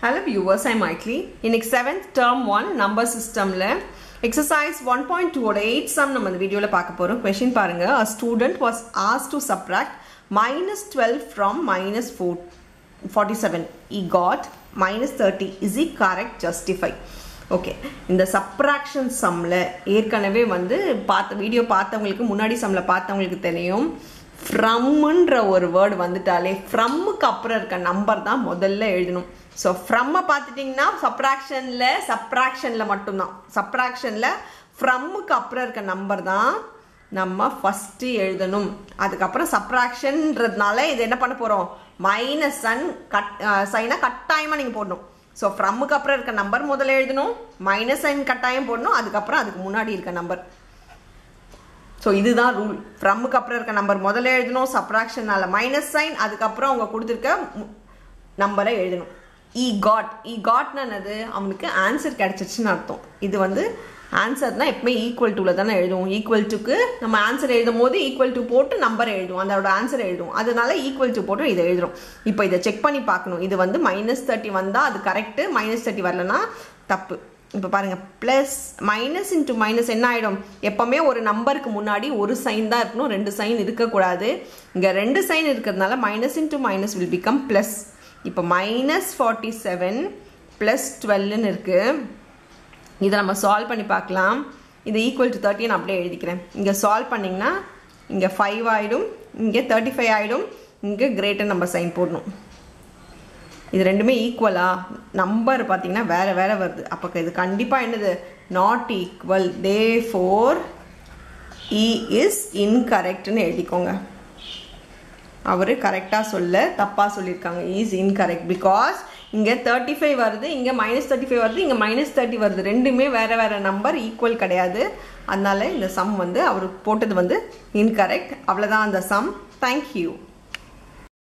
Hello viewers ஐ மைக்லி இன்னைக்கு seventh term one number சிஸ்டமில் எக்ஸசைஸ் ஒன் பாயிண்ட் டூவோட எயிட் சம் நம்ம இந்த வீடியோவில் பார்க்க போகிறோம் கொஷின் பாருங்கள் a student was as to subtract minus twelve from minus four forty seven he got minus thirty is he correct justify okay இந்த subtraction சம்மில் ஏற்கனவே வந்து பார்த்த வீடியோ பார்த்தவங்களுக்கு முன்னாடி சம்மில் பார்த்தவங்களுக்கு தெரியும். ஃப்ரம்முன்ற ஒரு வேர்டு வந்துட்டாலே ஃப்ரம்முக்கு அப்புறம் இருக்க நம்பர் தான் முதல்ல எழுதணும். ஸோ ஃப்ரம்மை பார்த்துட்டிங்கன்னா சப்ராக்ஷனில் சப்ராக்ஷனில் மட்டும்தான். சப்ராக்ஷனில் ஃப்ரம்முக்கு அப்புறம் இருக்க நம்பர் தான் நம்ம ஃபஸ்ட்டு எழுதணும். அதுக்கப்புறம் சப்ராக்ஷன்றதுனால இது என்ன பண்ண போகிறோம் மைனஸ் சன் கட் சைனாக கட்டாயமாக நீங்கள் போடணும். ஸோ ஃப்ரம்முக்கு அப்புறம் இருக்க நம்பர் முதல்ல எழுதணும் மைனஸ் சைன் கட்டாயம் போடணும் அதுக்கப்புறம் அதுக்கு முன்னாடி இருக்க நம்பர் ஸோ இதுதான் ரூல் ஃப்ரம்முக்கு அப்புறம் இருக்க நம்பர் முதல்ல எழுதணும் சப்ராக்ஷனால் மைனஸ் சைன் அதுக்கப்புறம் அவங்க கொடுத்துருக்க நம்பரை எழுதணும். இ காட் இ காட்னது என்னது? அவனுக்கு ஆன்சர் கிடச்சிருச்சுன்னு அர்த்தம். இது வந்து ஆன்சர்னால் எப்பவுமே ஈக்குவல் டூவில் தானே எழுதுவோம். ஈக்குவல் டுக்கு நம்ம ஆன்சர் எழுதும் போது ஈக்குவல் டு போட்டு நம்பர் எழுதுவோம். அதோட ஆன்சர் எழுதுவோம். அதனால ஈக்குவல் டு போட்டு இதை எழுதுறோம். இப்போ இதை செக் பண்ணி பார்க்கணும். இது வந்து மைனஸ் தேர்ட்டி வந்தால் அது கரெக்டு மைனஸ் தேர்ட்டி வரலன்னா தப்பு. இப்போ பாருங்கள் ப்ளஸ் மைனஸ் இன்ட்டு மைனஸ் என்ன ஆகிடும் எப்போவுமே ஒரு நம்பருக்கு முன்னாடி ஒரு சைன் தான் இருக்கணும். ரெண்டு சைன் இருக்கக்கூடாது. இங்கே ரெண்டு சைன் இருக்கிறதுனால minus into minus will become plus இப்போ மைனஸ் ஃபார்ட்டி செவன் ப்ளஸ் டுவெல்னு இருக்குது இதை நம்ம சால்வ் பண்ணி பார்க்கலாம். இது ஈக்குவல் டு தேர்ட்டி நான் அப்படியே எழுதிக்கிறேன். இங்கே சால்வ் பண்ணிங்கன்னா இங்கே ஃபைவ் ஆகிடும் இங்கே தேர்ட்டி ஃபைவ் ஆகிடும் இங்கே கிரேட்டர் நம்ம சைன் போடணும். இது ரெண்டுமே ஈக்குவலா நம்பர் பார்த்தீங்கன்னா வேறு வேறு வருது. அப்போ இது கண்டிப்பாக என்னது? Not equal therefore he is இன்கரெக்ட்னு எழுதிக்கோங்க. அவர் கரெக்டாக சொல்ல தப்பாக சொல்லியிருக்காங்க. இஸ் இன்கரெக்ட் பிகாஸ் இங்கே தேர்ட்டி ஃபைவ் வருது இங்கே மைனஸ் தேர்ட்டி ஃபைவ் வருது இங்கே மைனஸ் தேர்ட்டி வருது. ரெண்டுமே வேறு வேறு நம்பர் ஈக்குவல் கிடையாது. அதனால் இந்த சம் வந்து அவர் போட்டது வந்து இன்கரெக்ட் அவ்வளோதான் அந்த சம் தேங்க்யூ